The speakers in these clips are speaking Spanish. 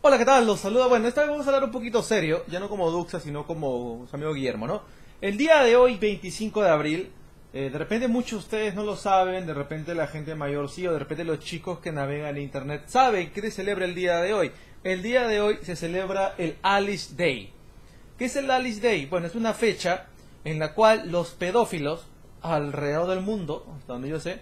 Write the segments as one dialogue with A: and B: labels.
A: Hola, ¿qué tal? Los saluda. Bueno, esta vez vamos a hablar un poquito serio, ya no como Duxa, sino como su amigo Guillermo, ¿no? El día de hoy, 25 de abril, eh, de repente muchos de ustedes no lo saben, de repente la gente mayor sí, o de repente los chicos que navegan en internet saben que se celebra el día de hoy. El día de hoy se celebra el Alice Day. ¿Qué es el Alice Day? Bueno, es una fecha en la cual los pedófilos alrededor del mundo, hasta donde yo sé,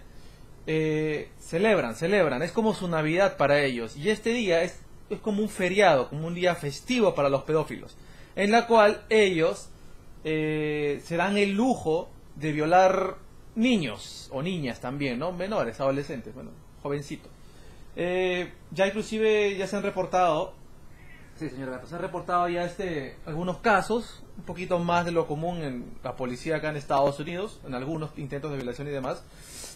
A: eh, celebran, celebran. Es como su Navidad para ellos. Y este día es, es como un feriado, como un día festivo para los pedófilos, en la cual ellos eh, se dan el lujo de violar niños o niñas también, ¿no? Menores, adolescentes, bueno, jovencitos. Eh, ya inclusive ya se han reportado, sí señor Gato, se han reportado ya este algunos casos, un poquito más de lo común en la policía acá en Estados Unidos, en algunos intentos de violación y demás.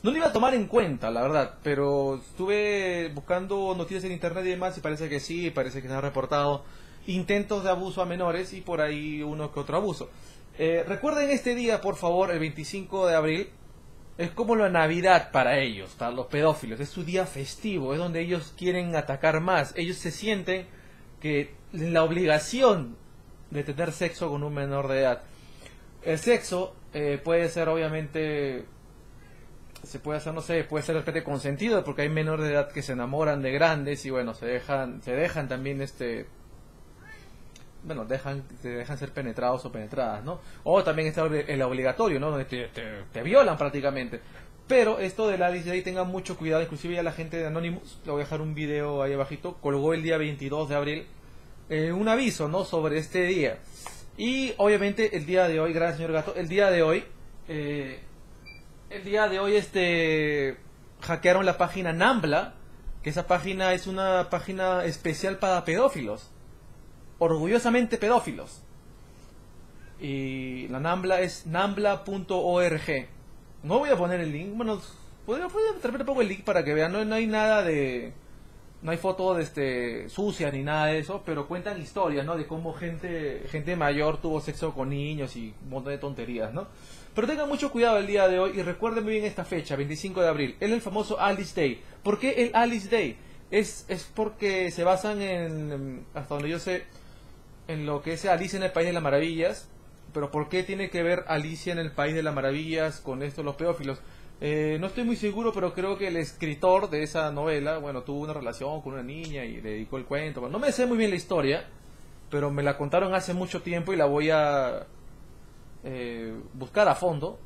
A: No lo iba a tomar en cuenta, la verdad, pero estuve buscando noticias en internet y demás y parece que sí, parece que se han reportado intentos de abuso a menores y por ahí uno que otro abuso. Eh, recuerden este día, por favor, el 25 de abril, es como la Navidad para ellos, para los pedófilos. Es su día festivo, es donde ellos quieren atacar más. Ellos se sienten que la obligación de tener sexo con un menor de edad. El sexo eh, puede ser obviamente se puede hacer no sé puede ser de consentido porque hay menores de edad que se enamoran de grandes y bueno se dejan se dejan también este bueno, dejan, te dejan ser penetrados o penetradas, ¿no? O también está el obligatorio, ¿no? Donde te, te, violan prácticamente. Pero esto de la Day tengan mucho cuidado, inclusive ya la gente de Anonymous, le voy a dejar un video ahí abajito, colgó el día 22 de abril eh, un aviso, ¿no? Sobre este día. Y obviamente el día de hoy, gracias señor Gato, el día de hoy, eh, el día de hoy este hackearon la página Nambla, que esa página es una página especial para pedófilos orgullosamente pedófilos. Y la Nambla es nambla.org. No voy a poner el link, bueno, podría, podría poco el link para que vean, no, hay nada de... No hay foto de este sucia ni nada de eso, pero cuentan historias, ¿no? De cómo gente gente mayor tuvo sexo con niños y un montón de tonterías, ¿no? Pero tengan mucho cuidado el día de hoy y recuerden muy bien esta fecha, 25 de abril. Es el famoso Alice Day. ¿Por qué el Alice Day? Es, es porque se basan en, hasta donde yo sé, en lo que es Alicia en el País de las Maravillas, pero ¿por qué tiene que ver Alicia en el País de las Maravillas con esto los pedófilos? Eh, no estoy muy seguro, pero creo que el escritor de esa novela, bueno, tuvo una relación con una niña y le dedicó el cuento. no me sé muy bien la historia, pero me la contaron hace mucho tiempo y la voy a eh, buscar a fondo.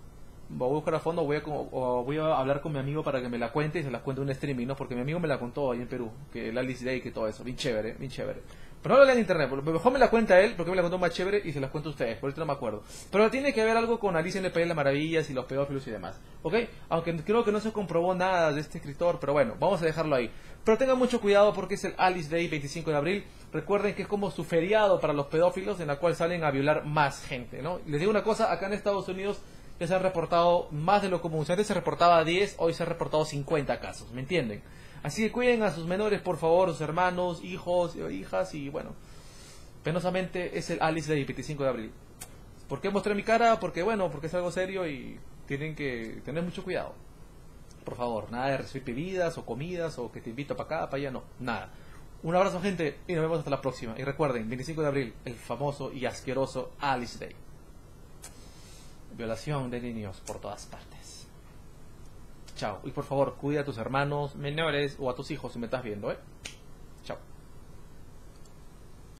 A: Voy a buscar a fondo, voy a, voy a hablar con mi amigo para que me la cuente y se la cuente un streaming, ¿no? Porque mi amigo me la contó ahí en Perú, que el Alice Day y todo eso, bien chévere, bien chévere. Pero no lo lean en internet, mejor me la cuenta él, porque me la contó más chévere y se las cuento a ustedes, por eso no me acuerdo. Pero tiene que ver algo con Alicia en el País de las Maravillas y los pedófilos y demás, ¿ok? Aunque creo que no se comprobó nada de este escritor, pero bueno, vamos a dejarlo ahí. Pero tengan mucho cuidado porque es el Alice Day 25 de abril. Recuerden que es como su feriado para los pedófilos en la cual salen a violar más gente, ¿no? Les digo una cosa, acá en Estados Unidos ya se han reportado más de lo común. antes se reportaba 10, hoy se han reportado 50 casos, ¿me entienden? Así que cuiden a sus menores, por favor, sus hermanos, hijos, hijas y bueno, penosamente es el Alice Day 25 de abril. ¿Por qué mostré mi cara? Porque bueno, porque es algo serio y tienen que tener mucho cuidado. Por favor, nada de recibir bebidas o comidas o que te invito para acá, para allá, no, nada. Un abrazo gente y nos vemos hasta la próxima. Y recuerden, 25 de abril, el famoso y asqueroso Alice Day. Violación de niños por todas partes. Chao. Y por favor, cuida a tus hermanos menores o a tus hijos si me estás viendo, ¿eh?